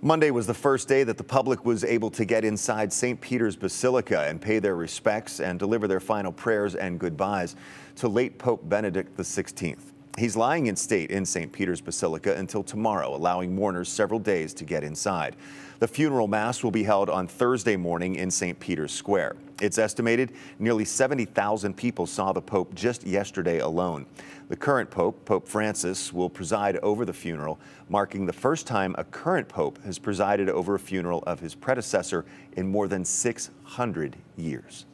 Monday was the first day that the public was able to get inside St. Peter's Basilica and pay their respects and deliver their final prayers and goodbyes to late Pope Benedict XVI. He's lying in state in St. Peter's Basilica until tomorrow, allowing mourners several days to get inside. The funeral mass will be held on Thursday morning in St. Peter's Square. It's estimated nearly 70,000 people saw the Pope just yesterday alone. The current Pope, Pope Francis, will preside over the funeral, marking the first time a current Pope has presided over a funeral of his predecessor in more than 600 years.